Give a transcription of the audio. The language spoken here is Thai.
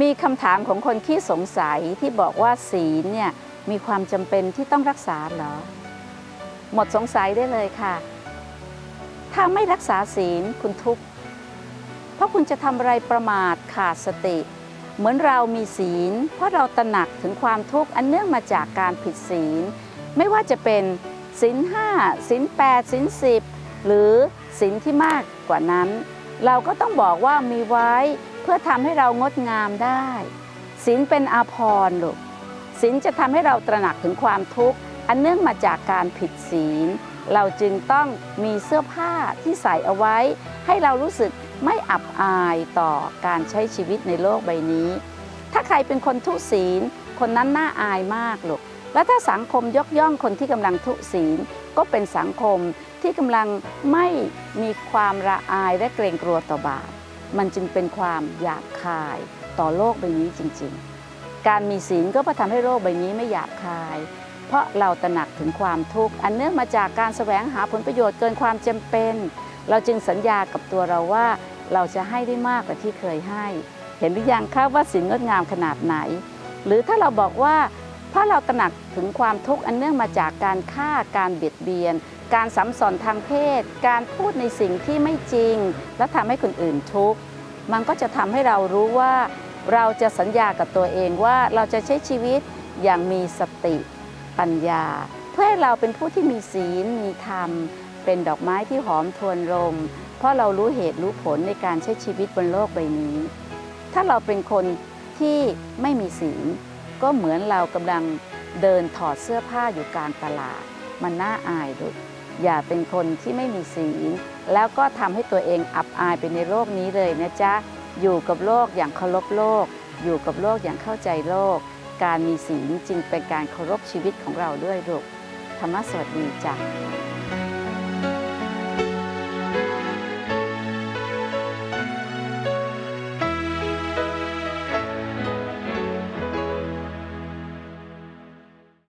มีคำถามของคนขี้สงสัยที่บอกว่าศีลเนี่ยมีความจำเป็นที่ต้องรักษาเหรอ หมดสงสัยได้เลยค่ะ ถ้าไม่รักษาศีลคุณทุกข์ เพราะคุณจะทำอะไรประมาทขาดสติ เหมือนเรามีศีล เพราะเราตระหนักถึงความทุกข์อันเนื่องมาจากการผิดศีล ไม่ว่าจะเป็นศีลห้าศีลแปดศีลสิบหรือศีลที่มากกว่านั้น เราก็ต้องบอกว่ามีไว้เพื่อทำให้เรางดงามได้ศีลเป็นอาภรณ์ลูกศีลจะทำให้เราตระหนักถึงความทุกข์ อันเนื่องมาจากการผิดศีล เราจึงต้องมีเสื้อผ้าที่ใส่เอาไว้ ให้เรารู้สึกไม่อับอายต่อการใช้ชีวิตในโลกใบนี้ ถ้าใครเป็นคนทุศีล คนนั้นน่าอายมากลูก และถ้าสังคมยกย่องคนที่กำลังทุศีล ก็เป็นสังคมที่กำลังไม่มีความละอายและเกรงกลัวต่อบาปมันจึงเป็นความหยาบคายต่อโลกใบนี้จริง ๆ การมีศีลก็เพื่อทำให้โลกใบนี้ไม่หยาบคาย เพราะเราตระหนักถึงความทุกข์อันเนื่องมาจากการแสวงหาผลประโยชน์เกินความจำเป็น เราจึงสัญญากับตัวเราว่าเราจะให้ได้มากกว่าที่เคยให้ เห็นหรือยังคะว่าศีลงดงามขนาดไหน หรือถ้าเราบอกว่า เพราะเราตระหนักถึงความทุกข์อันเนื่องมาจากการฆ่าการเบียดเบียน การสัมสอนทางเพศ การพูดในสิ่งที่ไม่จริง และทำให้คนอื่นทุกข์มันก็จะทำให้เรารู้ว่า เราจะสัญญากับตัวเองว่าเราจะใช้ชีวิตอย่างมีสติปัญญา เพื่อให้เราเป็นผู้ที่มีศีลมีธรรม เป็นดอกไม้ที่หอมทวนลม เพราะเรารู้เหตุรู้ผลในการใช้ชีวิตบนโลกใบนี้ ถ้าเราเป็นคนที่ไม่มีศีล ก็เหมือนเรากำลังเดินถอดเสื้อผ้าอยู่กลางตลาด มันน่าอายดุอย่าเป็นคนที่ไม่มีศีลแล้วก็ทำให้ตัวเองอับอายไปในโลกนี้เลยนะจ๊ะ อยู่กับโลกอย่างเคารพโลก อยู่กับโลกอย่างเข้าใจโลก การมีศีลจึงเป็นการเคารพชีวิตของเราด้วยลูกธรรมะสวัสดีจ้ะ